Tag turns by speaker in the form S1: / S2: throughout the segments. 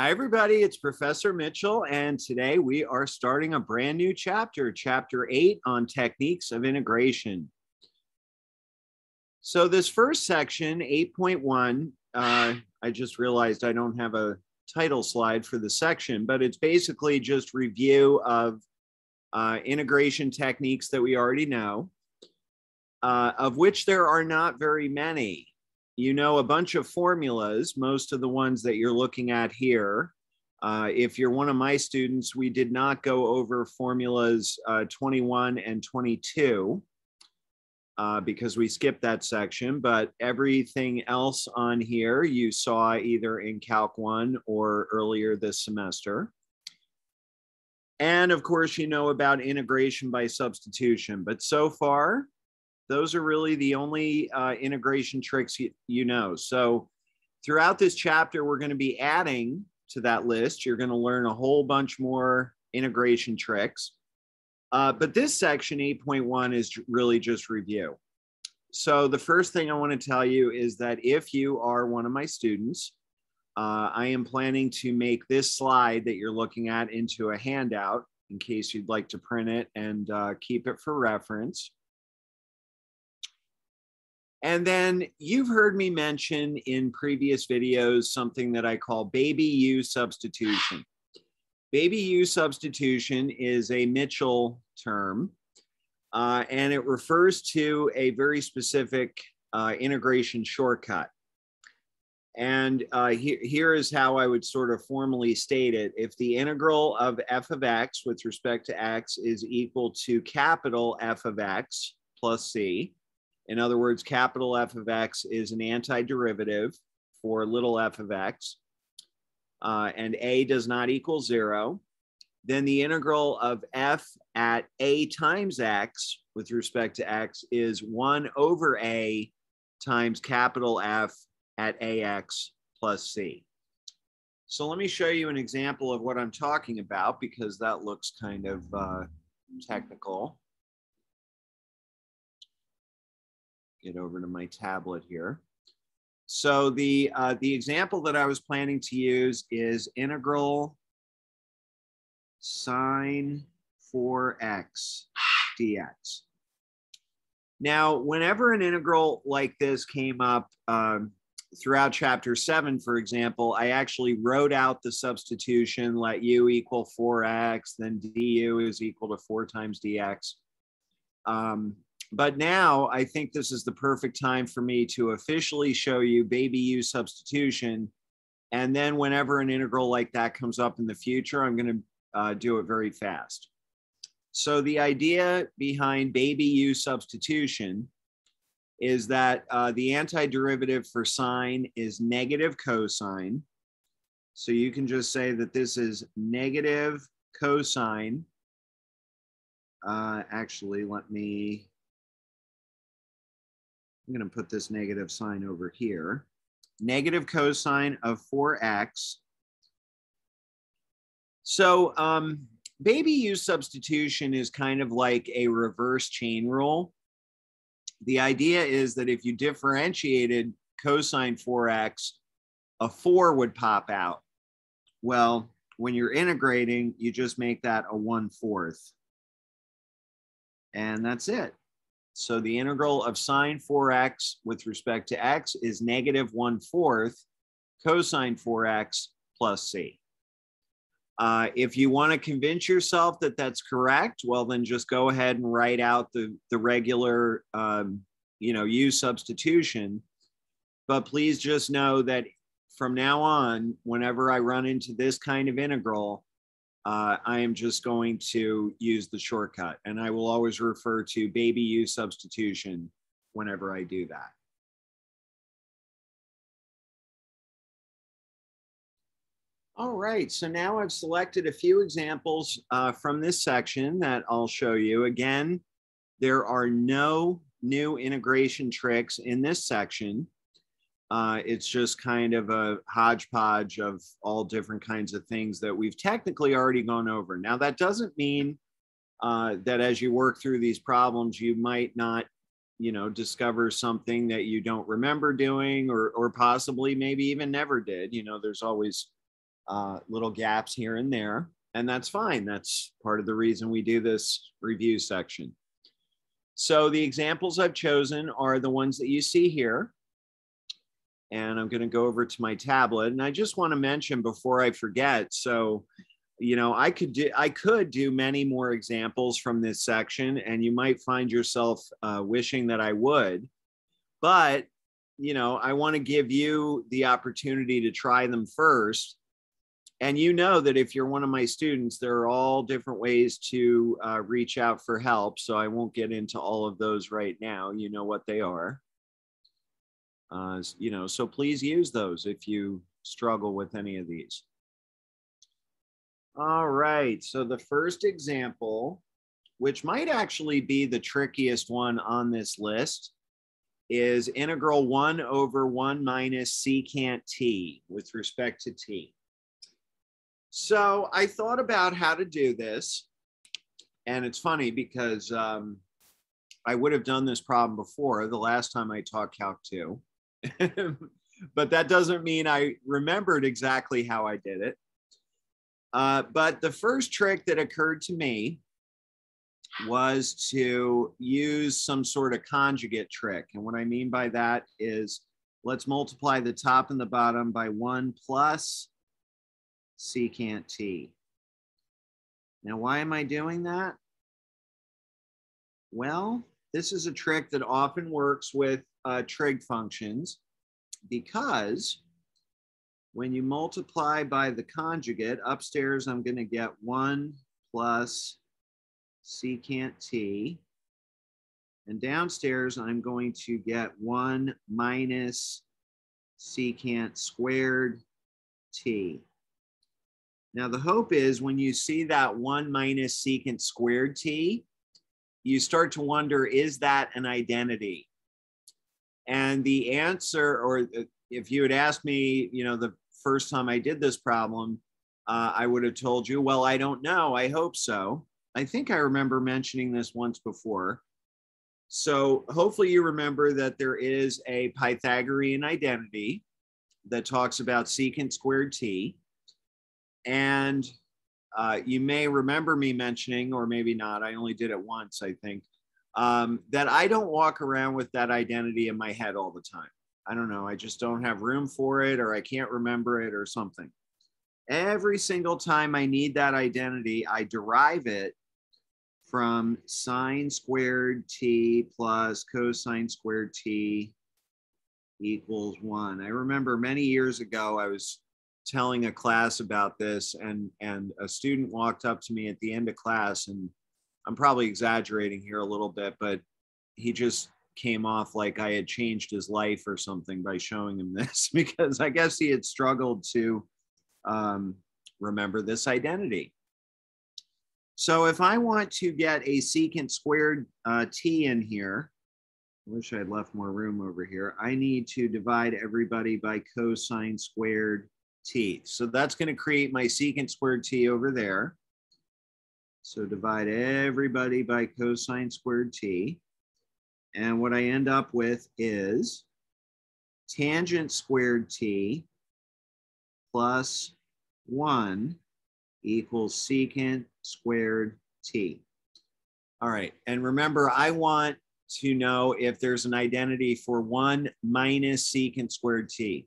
S1: Hi, everybody. It's Professor Mitchell, and today we are starting a brand new chapter, Chapter 8 on Techniques of Integration. So, this first section, 8.1, uh, I just realized I don't have a title slide for the section, but it's basically just review of uh, integration techniques that we already know, uh, of which there are not very many you know a bunch of formulas, most of the ones that you're looking at here. Uh, if you're one of my students, we did not go over formulas uh, 21 and 22 uh, because we skipped that section, but everything else on here you saw either in Calc 1 or earlier this semester. And of course, you know about integration by substitution, but so far those are really the only uh, integration tricks you, you know. So throughout this chapter, we're going to be adding to that list. You're going to learn a whole bunch more integration tricks. Uh, but this section 8.1 is really just review. So the first thing I want to tell you is that if you are one of my students, uh, I am planning to make this slide that you're looking at into a handout in case you'd like to print it and uh, keep it for reference. And then you've heard me mention in previous videos something that I call baby U substitution. Baby U substitution is a Mitchell term, uh, and it refers to a very specific uh, integration shortcut. And uh, he here is how I would sort of formally state it. If the integral of f of x with respect to x is equal to capital F of x plus c, in other words, capital F of x is an antiderivative for little f of x, uh, and a does not equal zero. Then the integral of f at a times x with respect to x is 1 over a times capital F at ax plus c. So let me show you an example of what I'm talking about because that looks kind of uh, technical. Get over to my tablet here. So the, uh, the example that I was planning to use is integral sine 4x dx. Now, whenever an integral like this came up um, throughout chapter seven, for example, I actually wrote out the substitution, let u equal 4x, then du is equal to 4 times dx. Um, but now I think this is the perfect time for me to officially show you baby U substitution. And then whenever an integral like that comes up in the future, I'm going to uh, do it very fast. So the idea behind baby U substitution is that uh, the antiderivative for sine is negative cosine. So you can just say that this is negative cosine. Uh, actually, let me I'm going to put this negative sign over here. Negative cosine of 4x. So um, baby U substitution is kind of like a reverse chain rule. The idea is that if you differentiated cosine 4x, a 4 would pop out. Well, when you're integrating, you just make that a 1 fourth. And that's it. So the integral of sine 4x with respect to x is negative 1 fourth cosine 4x plus c. Uh, if you want to convince yourself that that's correct, well, then just go ahead and write out the, the regular, um, you know, U substitution. But please just know that from now on, whenever I run into this kind of integral, uh, I am just going to use the shortcut and I will always refer to baby U substitution whenever I do that. All right, so now I've selected a few examples uh, from this section that I'll show you. Again, there are no new integration tricks in this section. Uh, it's just kind of a hodgepodge of all different kinds of things that we've technically already gone over. Now, that doesn't mean uh, that as you work through these problems, you might not, you know, discover something that you don't remember doing or, or possibly maybe even never did. You know, there's always uh, little gaps here and there, and that's fine. That's part of the reason we do this review section. So the examples I've chosen are the ones that you see here. And I'm going to go over to my tablet. And I just want to mention before I forget. So, you know, I could do I could do many more examples from this section, and you might find yourself uh, wishing that I would. But you know, I want to give you the opportunity to try them first and you know that if you're one of my students there are all different ways to uh, reach out for help so i won't get into all of those right now you know what they are uh, you know so please use those if you struggle with any of these all right so the first example which might actually be the trickiest one on this list is integral 1 over 1 minus secant t with respect to t so I thought about how to do this. And it's funny because um, I would have done this problem before the last time I taught Calc 2. but that doesn't mean I remembered exactly how I did it. Uh, but the first trick that occurred to me was to use some sort of conjugate trick. And what I mean by that is let's multiply the top and the bottom by 1 plus secant t. Now, why am I doing that? Well, this is a trick that often works with uh, trig functions because when you multiply by the conjugate, upstairs I'm going to get 1 plus secant t. And downstairs I'm going to get 1 minus secant squared t. Now the hope is when you see that one minus secant squared t, you start to wonder, is that an identity? And the answer, or if you had asked me, you know, the first time I did this problem, uh, I would have told you, well, I don't know. I hope so. I think I remember mentioning this once before. So hopefully you remember that there is a Pythagorean identity that talks about secant squared t. And uh, you may remember me mentioning, or maybe not, I only did it once, I think, um, that I don't walk around with that identity in my head all the time. I don't know, I just don't have room for it, or I can't remember it, or something. Every single time I need that identity, I derive it from sine squared t plus cosine squared t equals one. I remember many years ago, I was telling a class about this and and a student walked up to me at the end of class and i'm probably exaggerating here a little bit but he just came off like i had changed his life or something by showing him this because i guess he had struggled to um, remember this identity so if i want to get a secant squared uh, t in here I wish I had left more room over here. I need to divide everybody by cosine squared t. So that's going to create my secant squared t over there. So divide everybody by cosine squared t. And what I end up with is tangent squared t plus 1 equals secant squared t. All right, and remember, I want to know if there's an identity for 1 minus secant squared t.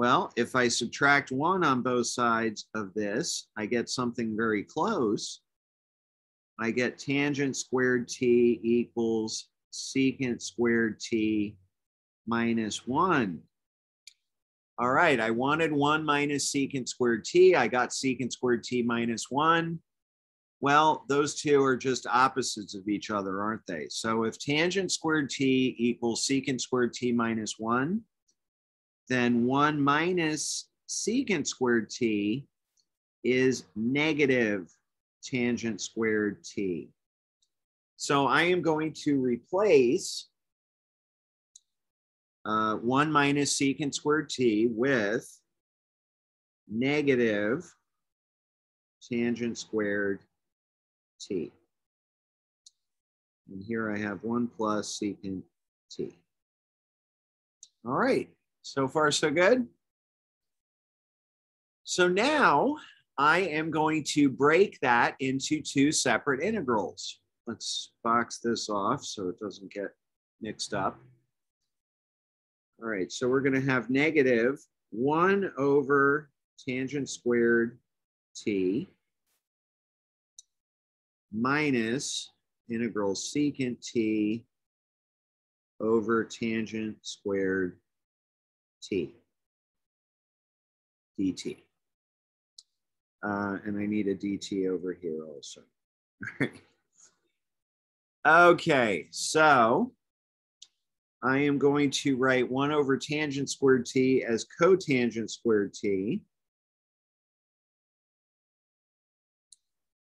S1: Well, if I subtract one on both sides of this, I get something very close. I get tangent squared t equals secant squared t minus one. All right, I wanted one minus secant squared t. I got secant squared t minus one. Well, those two are just opposites of each other, aren't they? So if tangent squared t equals secant squared t minus one, then 1 minus secant squared t is negative tangent squared t. So I am going to replace uh, 1 minus secant squared t with negative tangent squared t. And here I have 1 plus secant t. All right. So far, so good. So now I am going to break that into two separate integrals. Let's box this off so it doesn't get mixed up. All right, so we're going to have negative 1 over tangent squared t minus integral secant t over tangent squared t dt. Uh, and I need a dt over here also. okay, so I am going to write 1 over tangent squared t as cotangent squared t.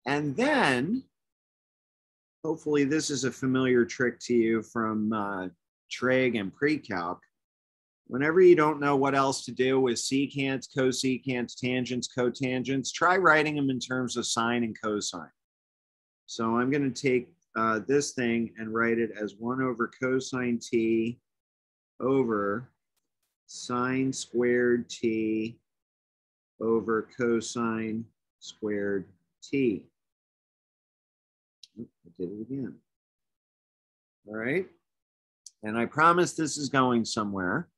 S1: And then, hopefully this is a familiar trick to you from uh, trig and pre-calc. Whenever you don't know what else to do with secants, cosecants, tangents, cotangents, try writing them in terms of sine and cosine. So I'm going to take uh, this thing and write it as 1 over cosine t over sine squared t over cosine squared t. I did it again. All right. And I promise this is going somewhere.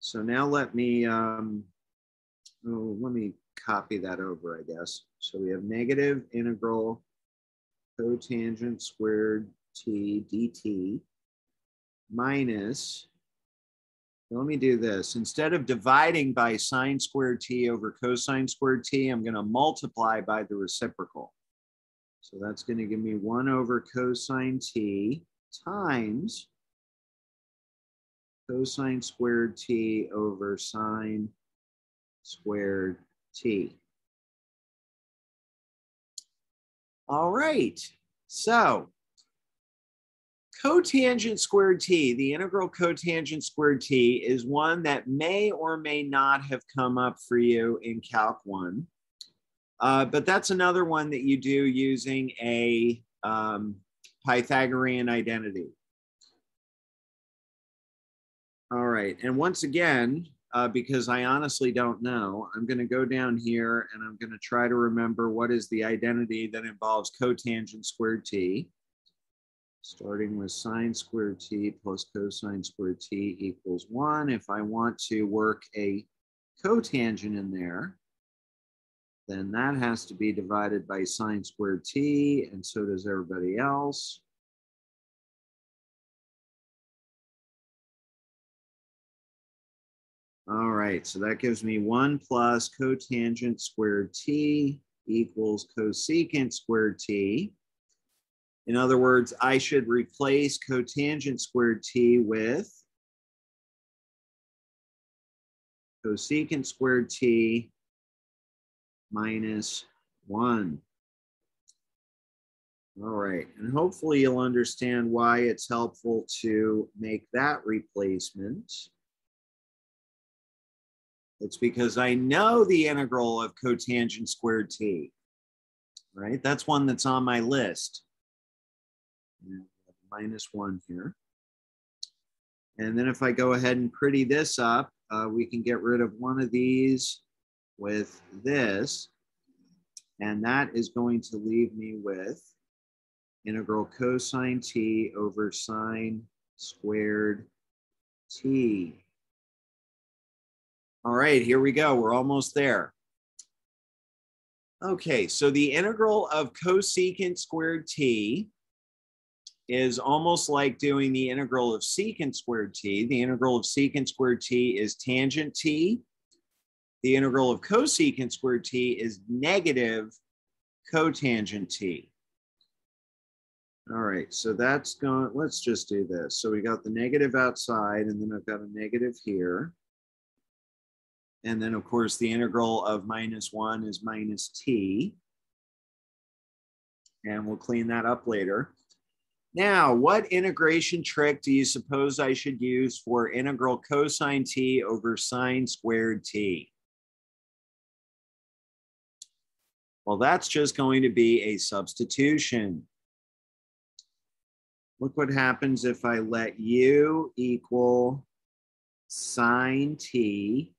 S1: So now let me, um, oh, let me copy that over, I guess. So we have negative integral cotangent squared t dt minus, let me do this. Instead of dividing by sine squared t over cosine squared t, I'm going to multiply by the reciprocal. So that's going to give me 1 over cosine t times cosine squared t over sine squared t. All right, so cotangent squared t, the integral cotangent squared t is one that may or may not have come up for you in Calc 1. Uh, but that's another one that you do using a um, Pythagorean identity. All right, and once again, uh, because I honestly don't know, I'm going to go down here and I'm going to try to remember what is the identity that involves cotangent squared t. Starting with sine squared t plus cosine squared t equals 1. If I want to work a cotangent in there, then that has to be divided by sine squared t, and so does everybody else. All right, so that gives me 1 plus cotangent squared t equals cosecant squared t. In other words, I should replace cotangent squared t with cosecant squared t minus 1. All right, and hopefully you'll understand why it's helpful to make that replacement. It's because I know the integral of cotangent squared t, right? That's one that's on my list. Minus one here. And then if I go ahead and pretty this up, uh, we can get rid of one of these with this. And that is going to leave me with integral cosine t over sine squared t all right, here we go. We're almost there. Okay, so the integral of cosecant squared t is almost like doing the integral of secant squared t. The integral of secant squared t is tangent t. The integral of cosecant squared t is negative cotangent t. All right, so that's going, let's just do this. So we got the negative outside and then I've got a negative here. And then of course the integral of minus one is minus t. And we'll clean that up later. Now, what integration trick do you suppose I should use for integral cosine t over sine squared t? Well, that's just going to be a substitution. Look what happens if I let u equal sine t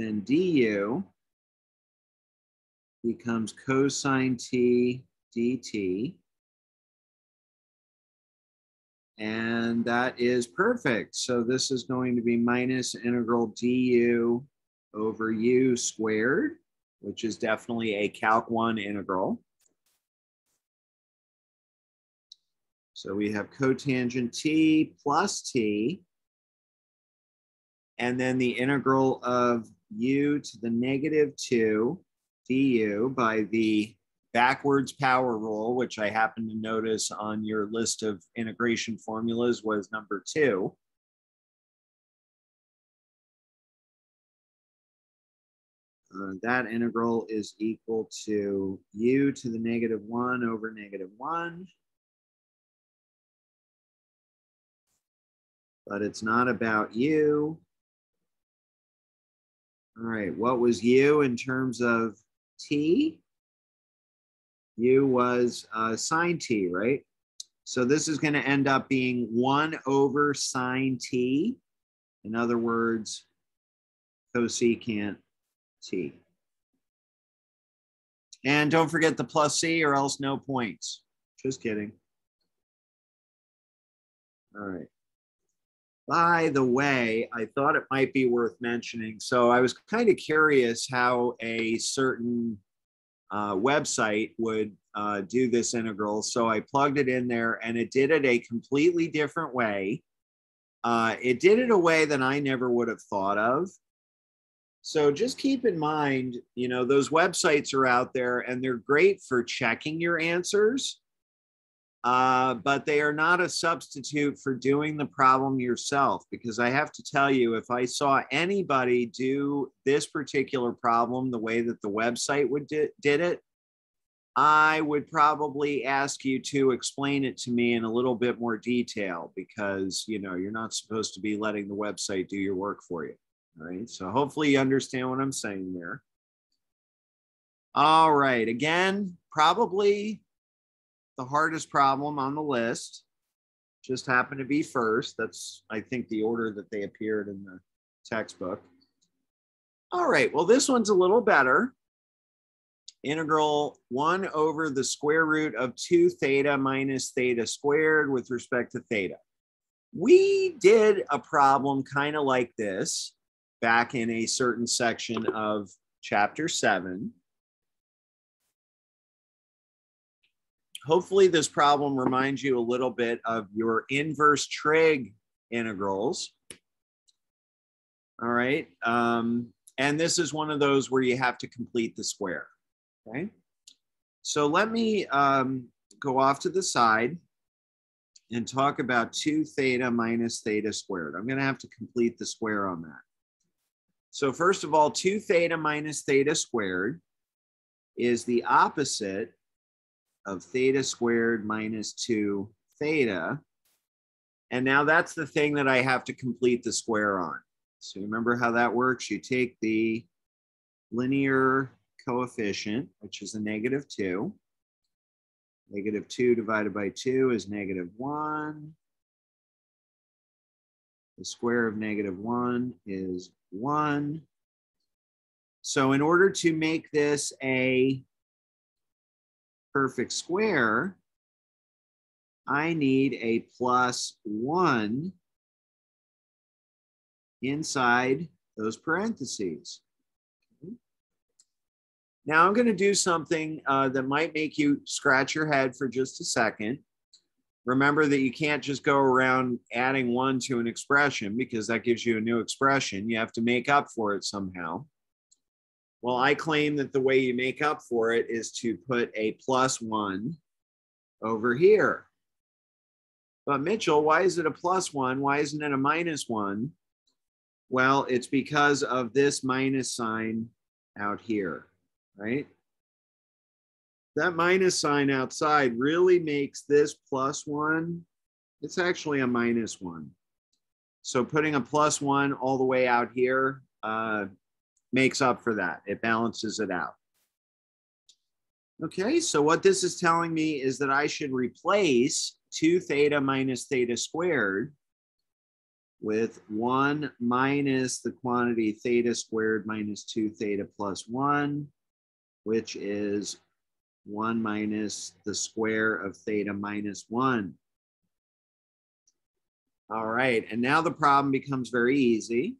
S1: then du becomes cosine t dt. And that is perfect. So this is going to be minus integral du over u squared, which is definitely a calc 1 integral. So we have cotangent t plus t, and then the integral of u to the negative 2 du by the backwards power rule, which I happen to notice on your list of integration formulas was number two. Uh, that integral is equal to u to the negative 1 over negative 1. But it's not about u. All right, what was u in terms of t? u was uh, sine t, right? So this is going to end up being 1 over sine t. In other words, cosecant t. And don't forget the plus c or else no points. Just kidding. All right. By the way, I thought it might be worth mentioning. So I was kind of curious how a certain uh, website would uh, do this integral. So I plugged it in there and it did it a completely different way. Uh, it did it a way that I never would have thought of. So just keep in mind, you know, those websites are out there and they're great for checking your answers, uh, but they are not a substitute for doing the problem yourself. Because I have to tell you, if I saw anybody do this particular problem the way that the website would di- did it, I would probably ask you to explain it to me in a little bit more detail because you know you're not supposed to be letting the website do your work for you. All right. So hopefully you understand what I'm saying there. All right. Again, probably the hardest problem on the list just happened to be first. That's, I think, the order that they appeared in the textbook. All right. Well, this one's a little better integral 1 over the square root of 2 theta minus theta squared with respect to theta. We did a problem kind of like this back in a certain section of chapter 7. Hopefully this problem reminds you a little bit of your inverse trig integrals. All right. Um, and this is one of those where you have to complete the square. Okay, so let me um, go off to the side and talk about 2 theta minus theta squared. I'm going to have to complete the square on that. So first of all, 2 theta minus theta squared is the opposite of theta squared minus 2 theta. And now that's the thing that I have to complete the square on. So remember how that works? You take the linear coefficient, which is a negative 2. Negative 2 divided by 2 is negative 1. The square of negative 1 is 1. So in order to make this a perfect square, I need a plus 1 inside those parentheses. Now I'm going to do something uh, that might make you scratch your head for just a second. Remember that you can't just go around adding one to an expression because that gives you a new expression. You have to make up for it somehow. Well, I claim that the way you make up for it is to put a plus one over here. But Mitchell, why is it a plus one? Why isn't it a minus one? Well, it's because of this minus sign out here right? That minus sign outside really makes this plus one. It's actually a minus one. So putting a plus one all the way out here uh, makes up for that. It balances it out. Okay, so what this is telling me is that I should replace 2 theta minus theta squared with 1 minus the quantity theta squared minus 2 theta plus 1, which is 1 minus the square of theta minus 1. All right, and now the problem becomes very easy.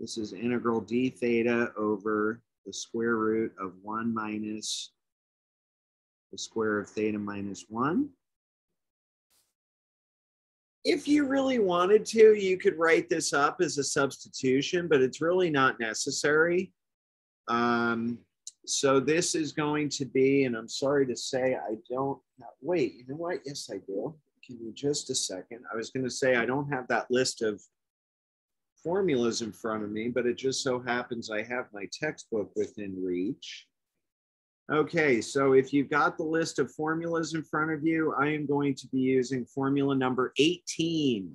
S1: This is integral d theta over the square root of 1 minus the square of theta minus 1. If you really wanted to, you could write this up as a substitution, but it's really not necessary. Um, so this is going to be, and I'm sorry to say, I don't, wait, you know what? Yes, I do. Give me just a second. I was going to say I don't have that list of formulas in front of me, but it just so happens I have my textbook within reach. Okay, so if you've got the list of formulas in front of you, I am going to be using formula number 18.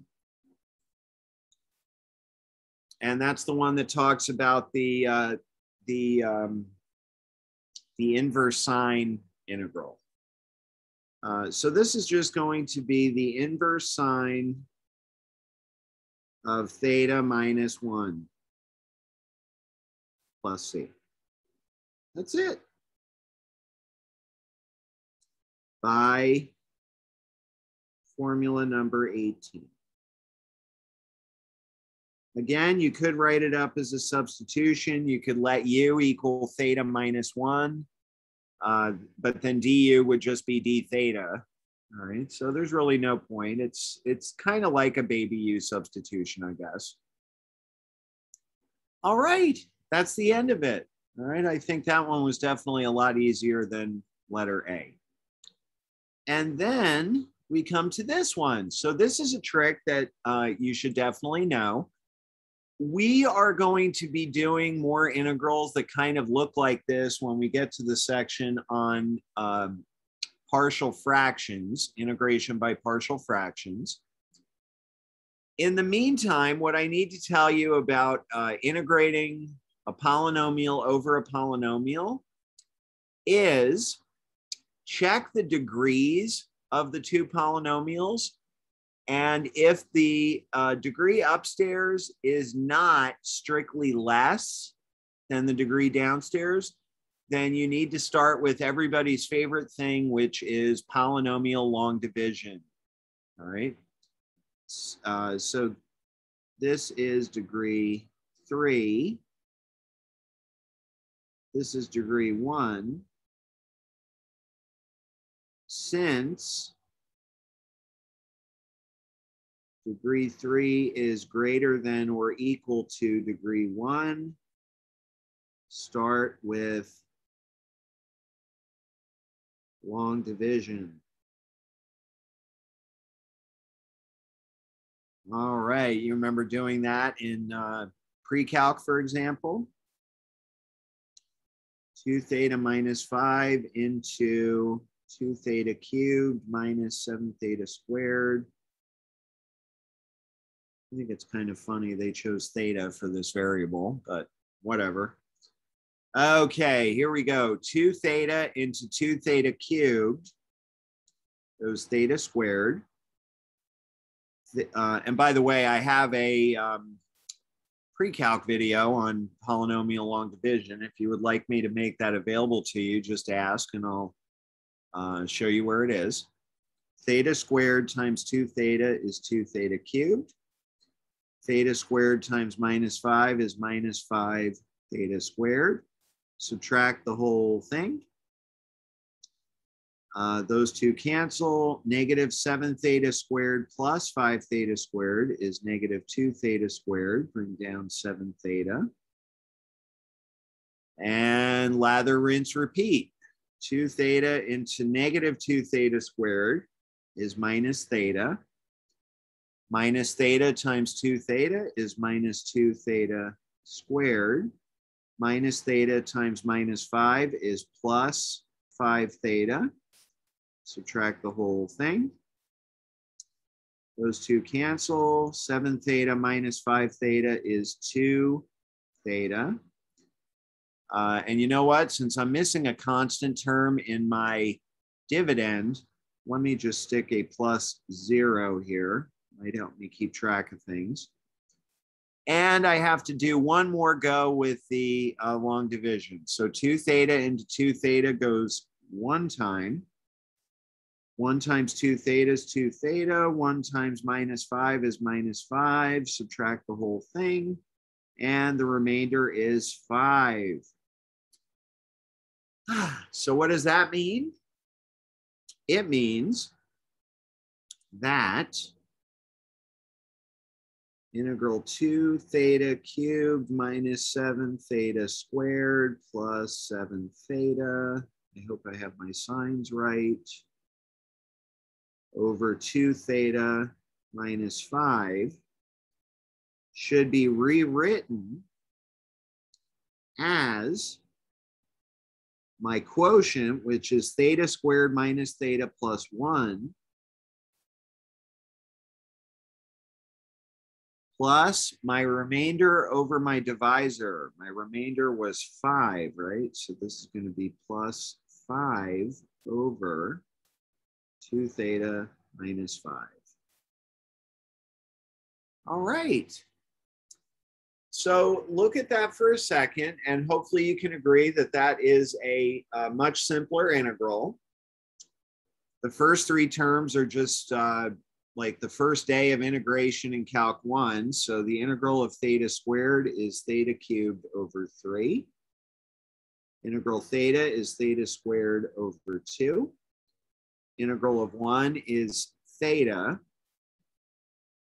S1: And that's the one that talks about the, uh, the, um, the inverse sine integral. Uh, so this is just going to be the inverse sine of theta minus 1 plus c. That's it. By formula number 18. Again, you could write it up as a substitution. You could let u equal theta minus 1, uh, but then du would just be d theta. All right, so there's really no point. It's it's kind of like a baby u substitution, I guess. All right, that's the end of it. All right, I think that one was definitely a lot easier than letter A. And then we come to this one. So this is a trick that uh, you should definitely know. We are going to be doing more integrals that kind of look like this when we get to the section on um, partial fractions, integration by partial fractions. In the meantime, what I need to tell you about uh, integrating a polynomial over a polynomial is check the degrees of the two polynomials. And if the uh, degree upstairs is not strictly less than the degree downstairs, then you need to start with everybody's favorite thing, which is polynomial long division. All right. Uh, so this is degree three. This is degree one. Since degree three is greater than or equal to degree one, start with long division. All right, you remember doing that in uh, pre-calc, for example? 2 theta minus 5 into 2 theta cubed minus 7 theta squared. I think it's kind of funny they chose theta for this variable, but whatever. Okay, here we go. 2 theta into 2 theta cubed goes theta squared. Uh, and by the way, I have a um, pre-calc video on polynomial long division. If you would like me to make that available to you, just ask and I'll uh, show you where it is. Theta squared times 2 theta is 2 theta cubed. Theta squared times minus 5 is minus 5 theta squared subtract the whole thing. Uh, those two cancel. Negative 7 theta squared plus 5 theta squared is negative 2 theta squared. Bring down 7 theta. And lather, rinse, repeat. 2 theta into negative 2 theta squared is minus theta. Minus theta times 2 theta is minus 2 theta squared minus theta times minus 5 is plus 5 theta. Subtract the whole thing. Those two cancel. 7 theta minus 5 theta is 2 theta. Uh, and you know what? Since I'm missing a constant term in my dividend, let me just stick a plus 0 here. might help me keep track of things. And I have to do one more go with the uh, long division. So 2 theta into 2 theta goes one time. 1 times 2 theta is 2 theta. 1 times minus 5 is minus 5. Subtract the whole thing. And the remainder is 5. So what does that mean? It means that integral 2 theta cubed minus 7 theta squared plus 7 theta. I hope I have my signs right. Over 2 theta minus 5 should be rewritten as my quotient, which is theta squared minus theta plus 1, plus my remainder over my divisor. My remainder was 5, right? So this is going to be plus 5 over 2 theta minus 5. All right. So look at that for a second, and hopefully you can agree that that is a, a much simpler integral. The first three terms are just uh, like the first day of integration in Calc 1. So the integral of theta squared is theta cubed over 3. Integral theta is theta squared over 2. Integral of 1 is theta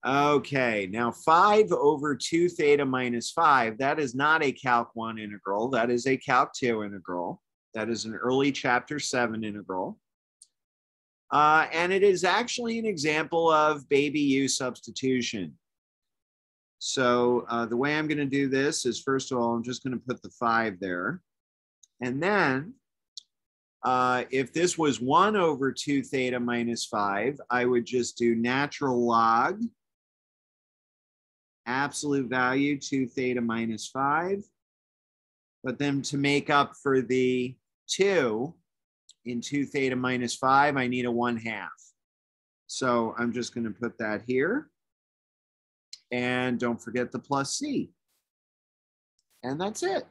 S1: Okay, now 5 over 2 theta minus 5, that is not a Calc 1 integral. That is a Calc 2 integral. That is an early Chapter 7 integral. Uh, and it is actually an example of baby u substitution. So uh, the way I'm going to do this is, first of all, I'm just going to put the 5 there. And then uh, if this was 1 over 2 theta minus 5, I would just do natural log absolute value 2 theta minus 5. But then to make up for the 2 in 2 theta minus 5, I need a 1 half. So I'm just going to put that here. And don't forget the plus c. And that's it.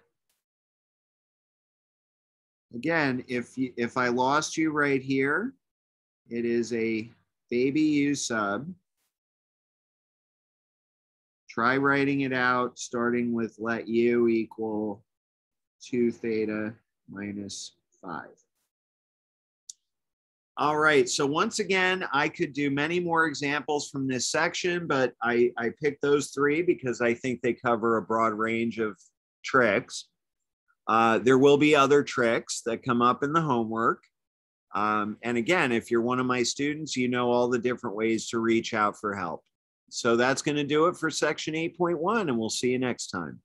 S1: Again, if, you, if I lost you right here, it is a baby u sub try writing it out, starting with let u equal 2 theta minus 5. All right, so once again, I could do many more examples from this section, but I, I picked those three because I think they cover a broad range of tricks. Uh, there will be other tricks that come up in the homework. Um, and again, if you're one of my students, you know all the different ways to reach out for help. So that's going to do it for section 8.1, and we'll see you next time.